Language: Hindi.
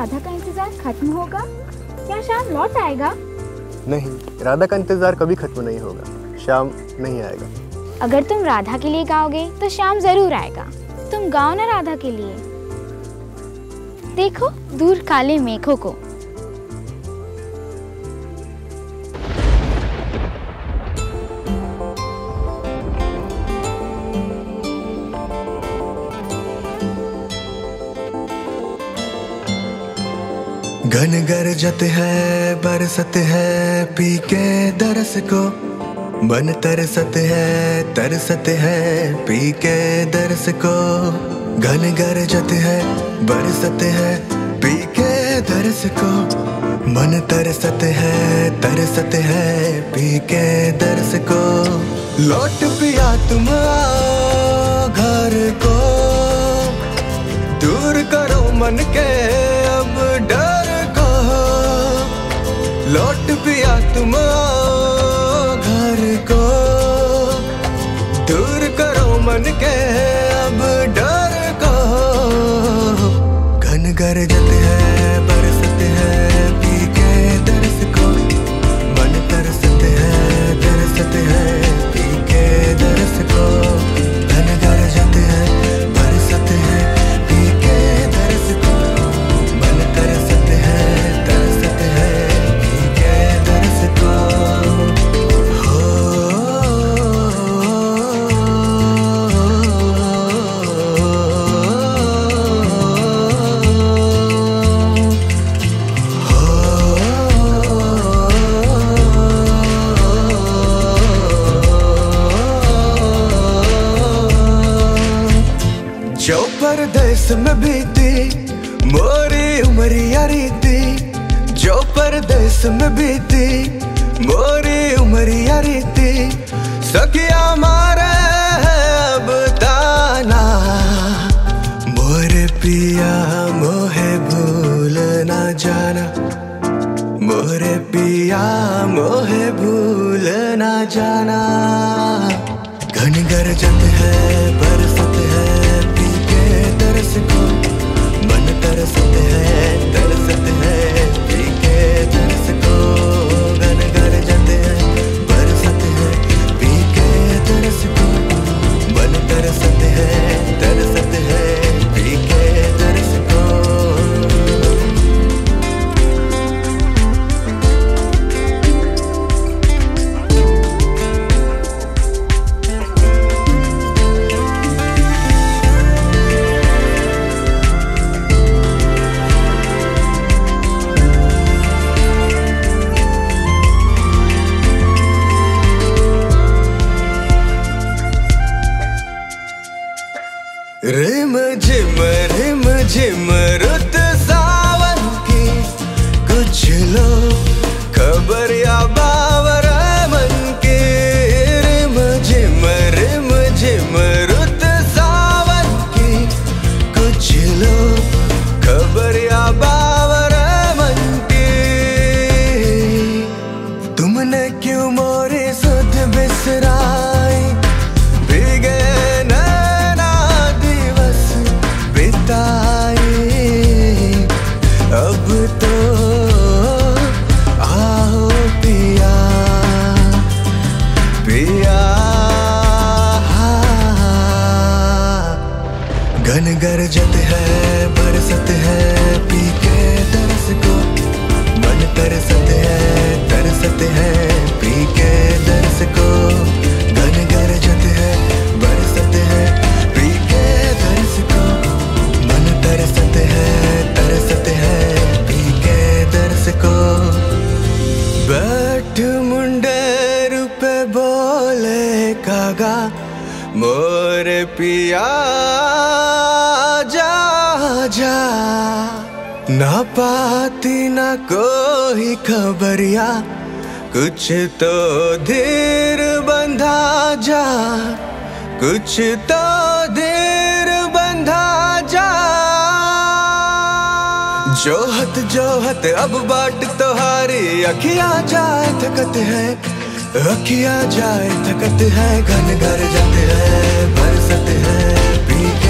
राधा का इंतज़ार खत्म होगा? क्या शाम लौट आएगा? नहीं राधा का इंतज़ार कभी खत्म नहीं होगा। शाम नहीं आएगा। अगर तुम राधा के लिए गाओगे तो शाम ज़रूर आएगा। तुम गाओ ना राधा के लिए। देखो दूर काले मेघों को। घन गरजत है, बरसत है पी के दरस को मन तरसत है तरसत है पी के दरस को घन गरजत है, बरसत है पी के दरस को मन तरसत है तरसत है पी के दरस को लौट पिया तुम घर को। दूर करो मन के तुम आओ घर को दूर करो मन के अब डर को। घन गरजत है। परदेस बीती मोरी उमरिया रीति जो परदेस में बीती मोरी उमरिया रीति सखिया मारे अब मोरे पिया मोहे भूल ना जाना। मोरे पिया मोहे भूल ना जाना। घन गरजत है बरसत रिम झिम रिम झिम कागा मोर पिया जा जा। ना पाती ना कोई खबरिया, कुछ तो धीर बंधा जा, कुछ तो धीर बंधा जा। जोहत जोहत, अब बाट तोहारी अखिया जाए थकत है। अखियाँ जाए थकत है घन घर जत है बरसत है पी के दरस